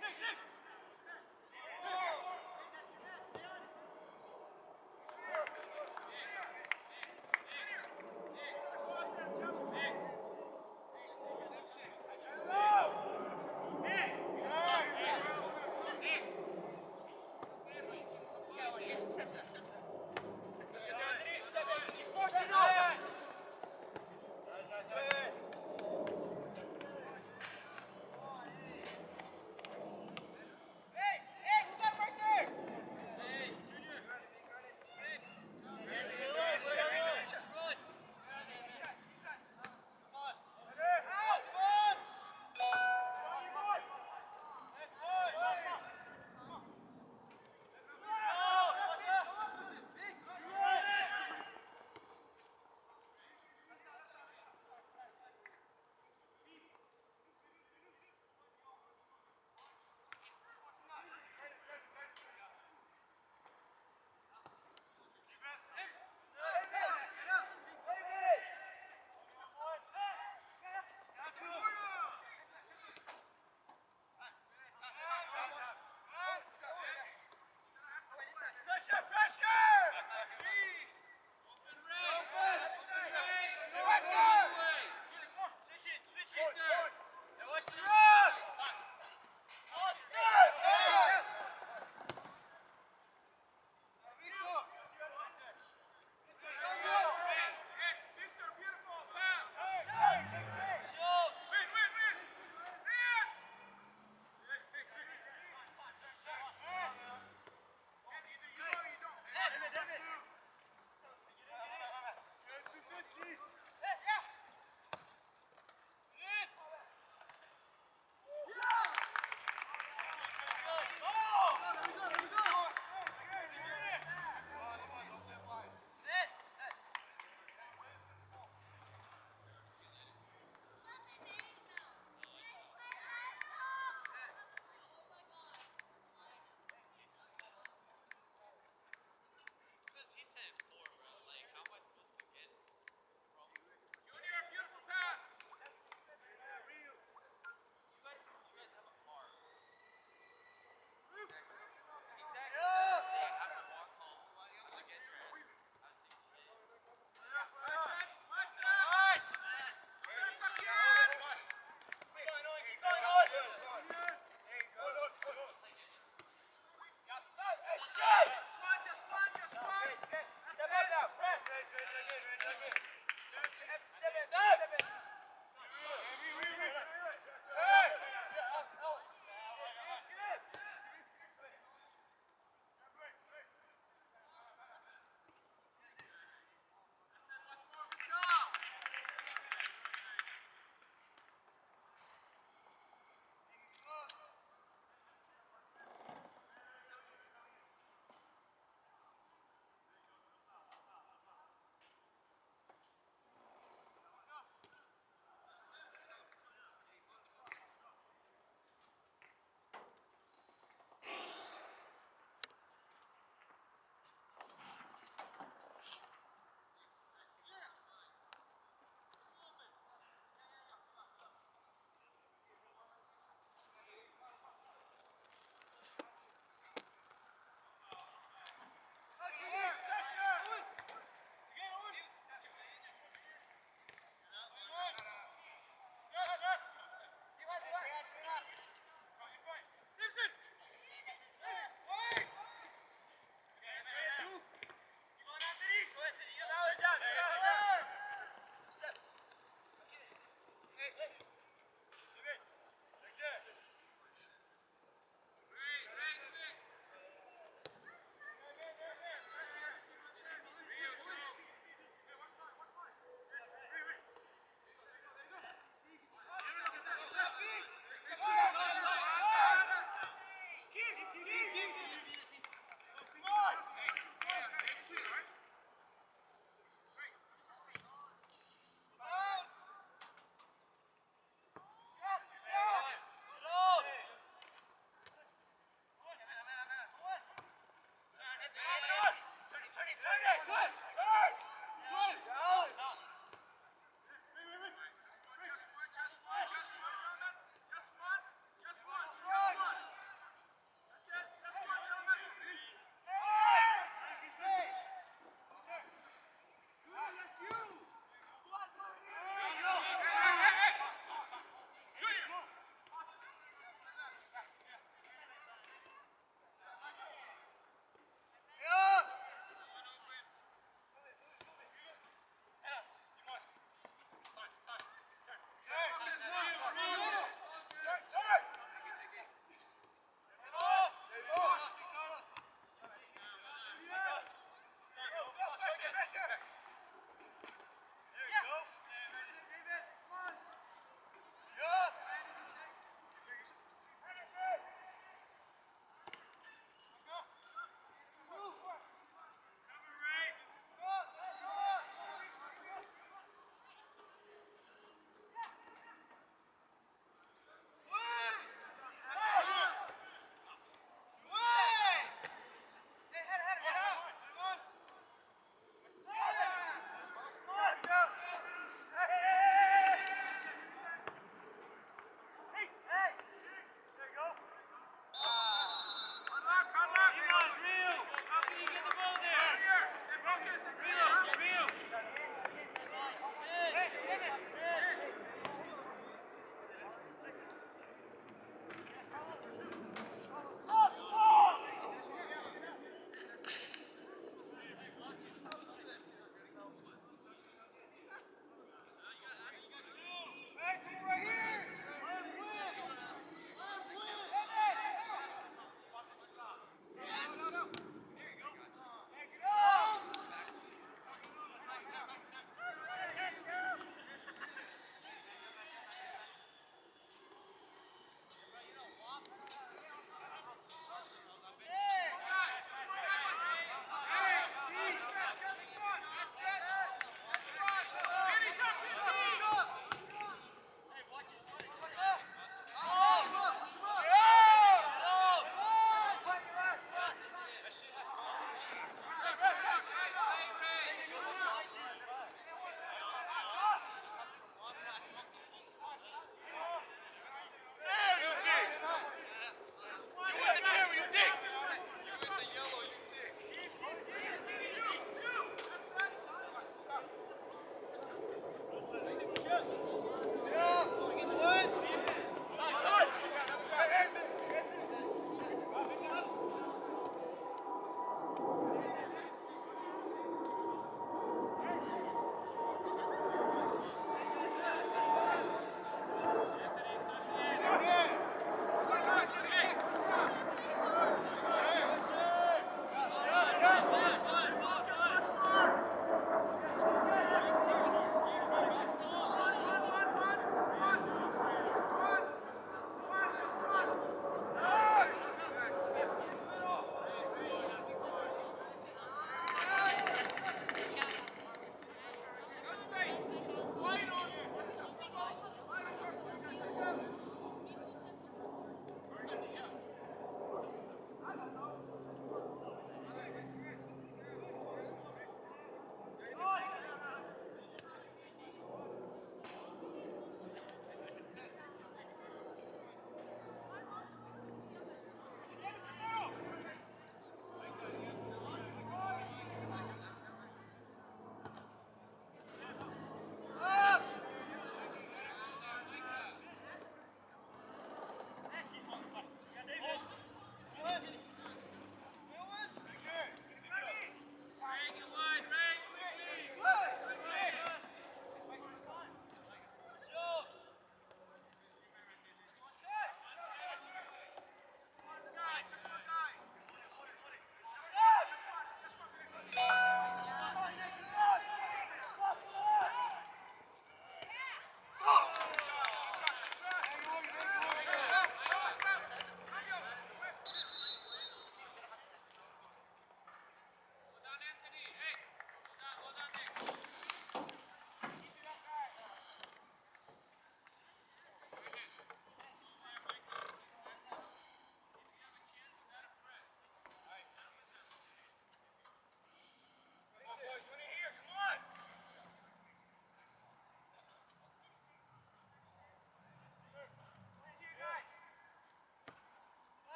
Nick, Nick, Nick. Turn it, turn it, turn it! Good!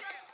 Yeah.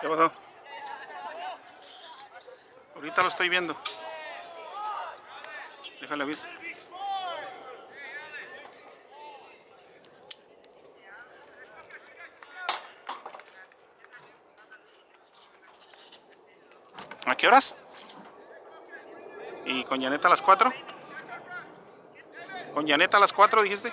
¿Qué pasó? Ahorita lo estoy viendo. Déjale aviso. ¿A qué horas? ¿Y con Janeta a las 4? ¿Con Janeta a las 4 dijiste?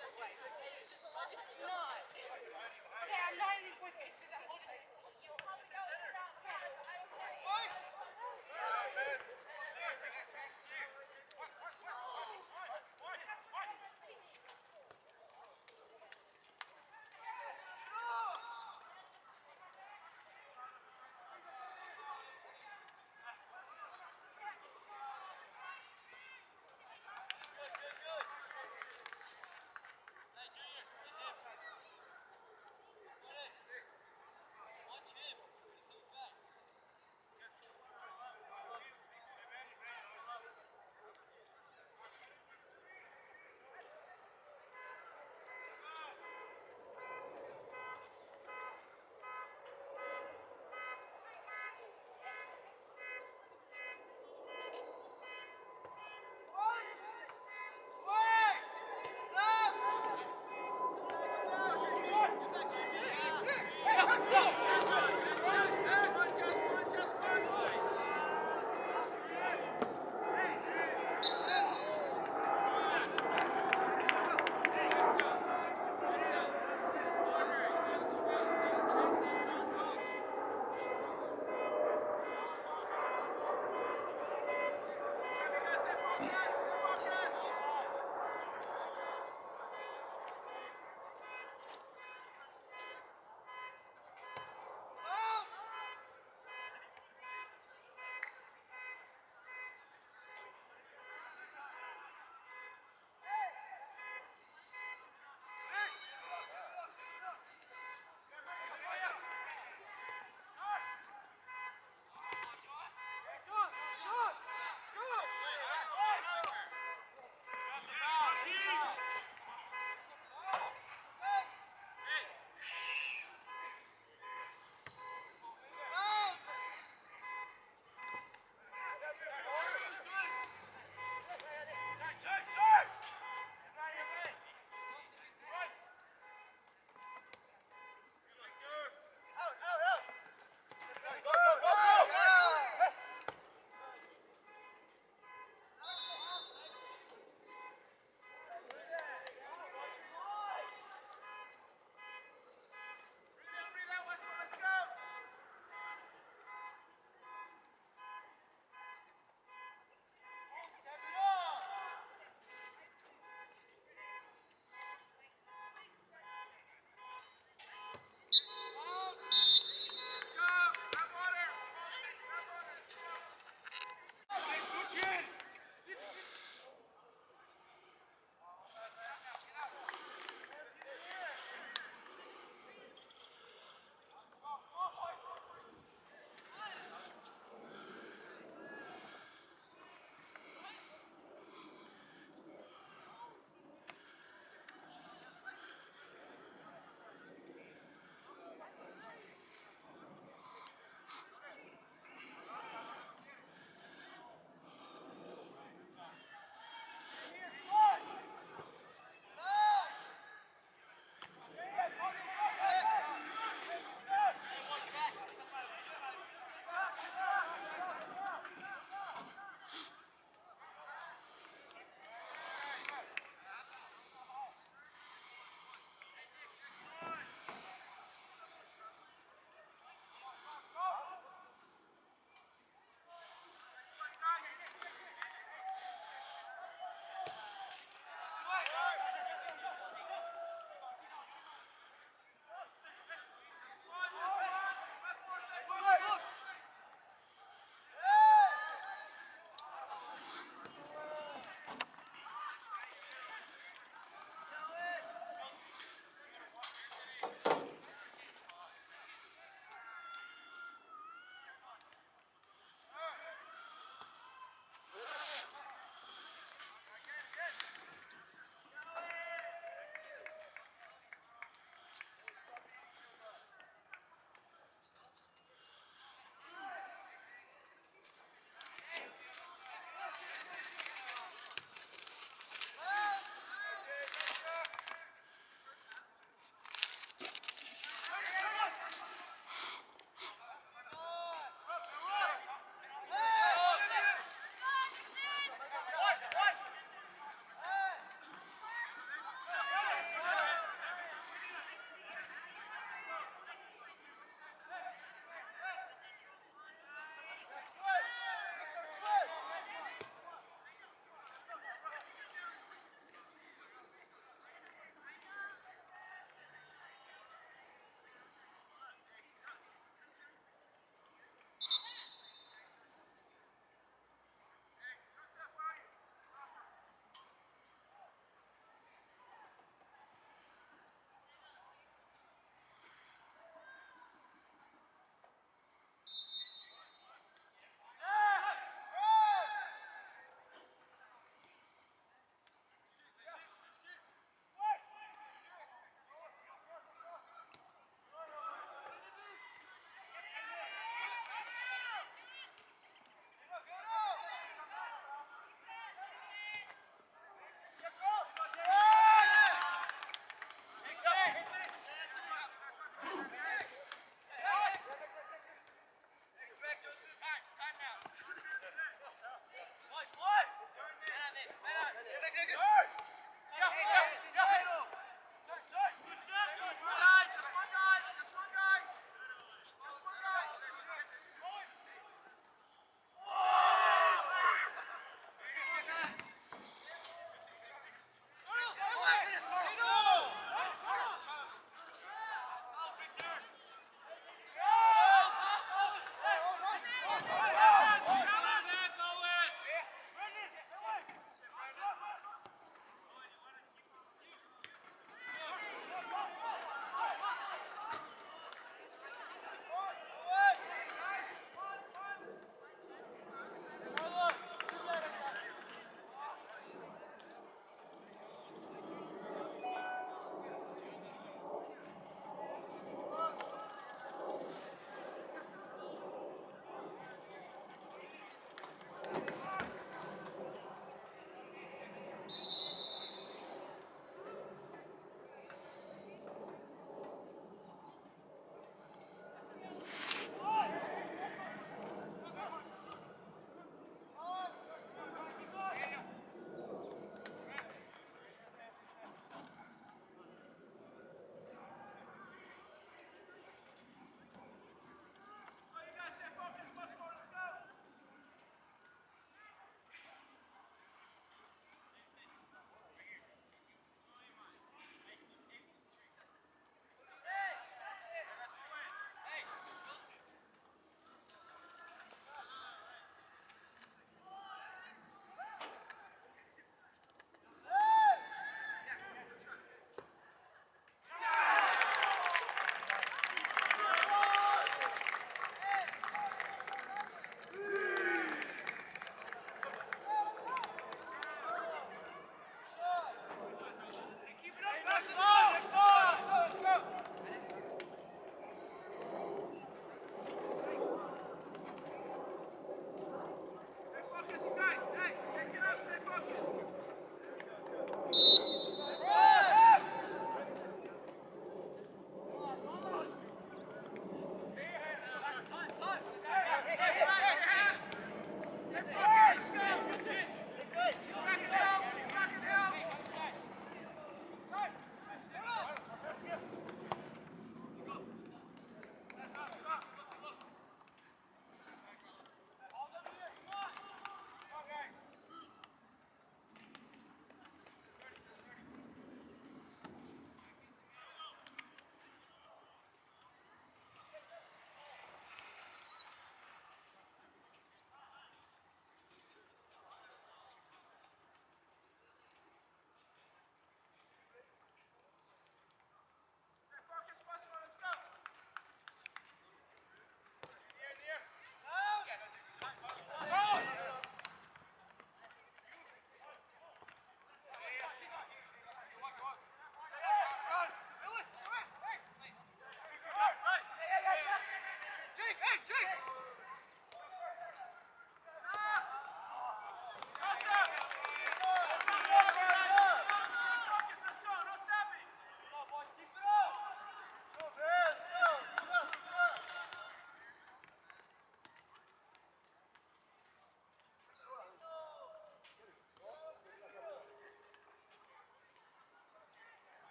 Work.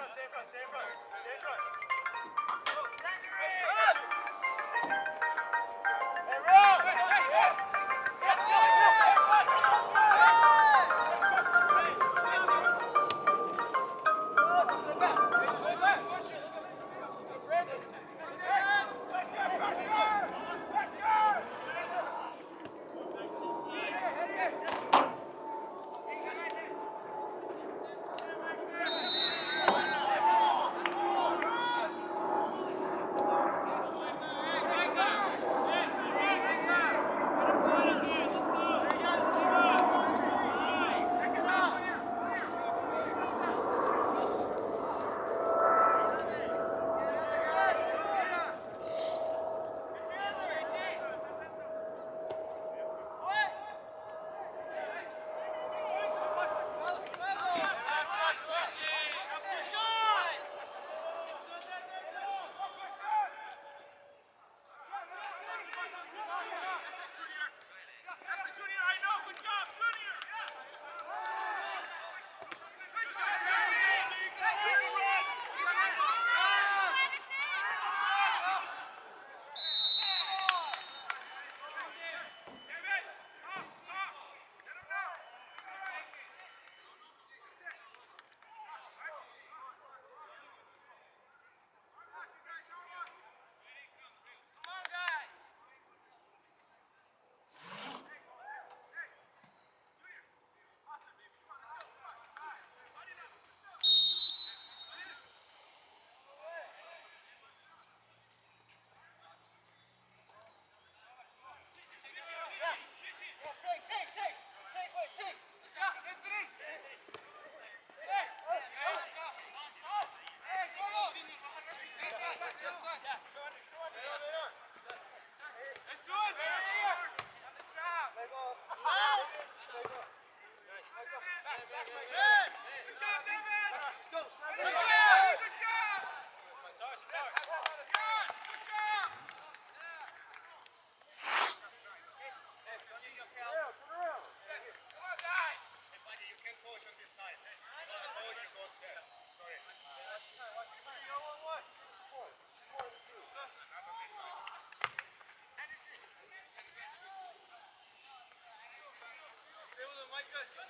Sempre, sempre, sempre. Jacob. Micah.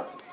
자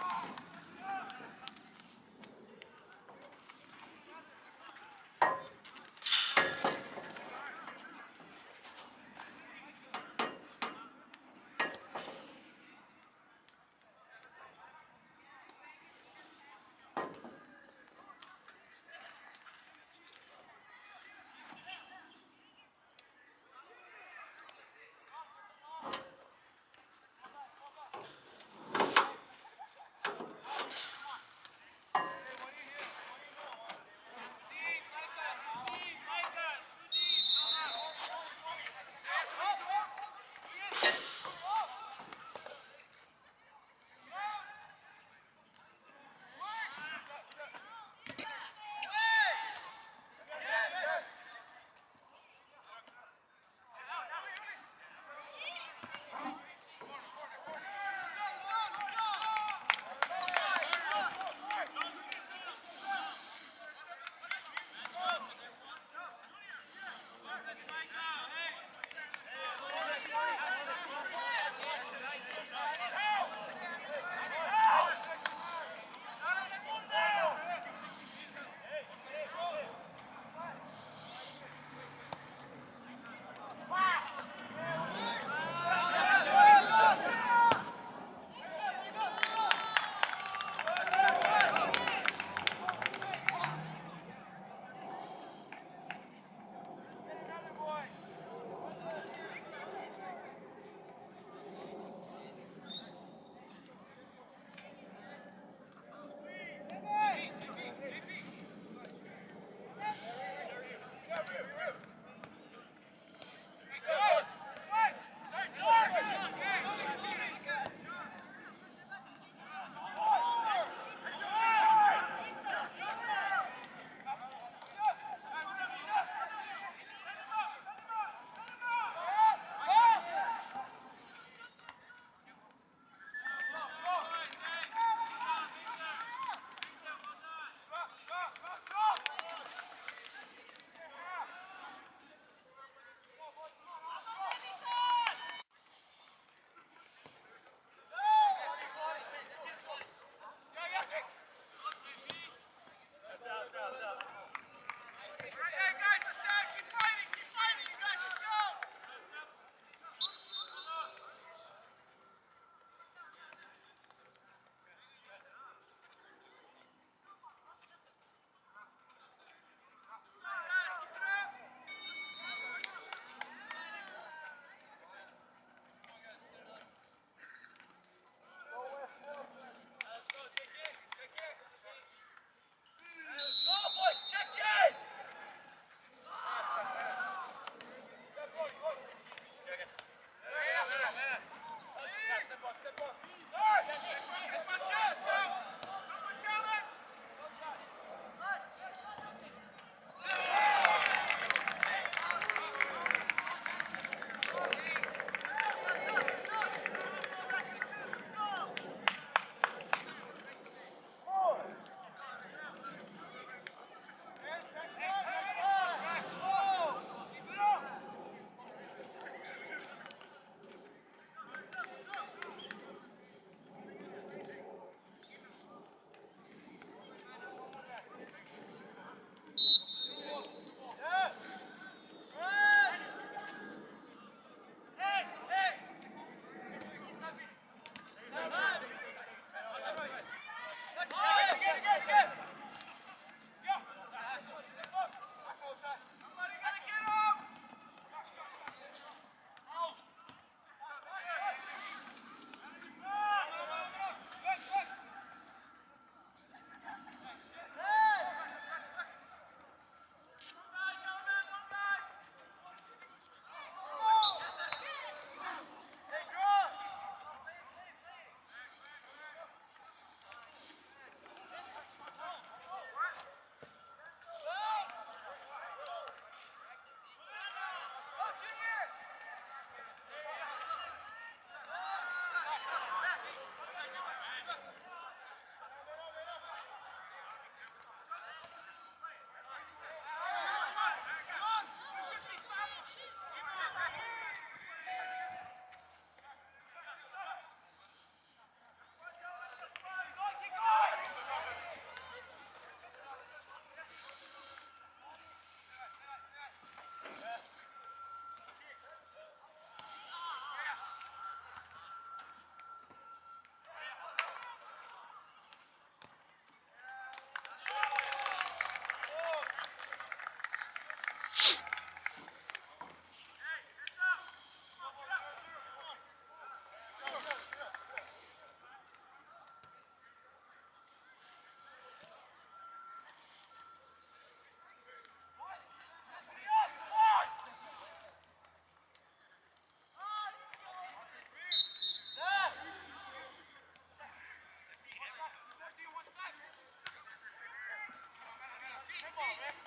on, man.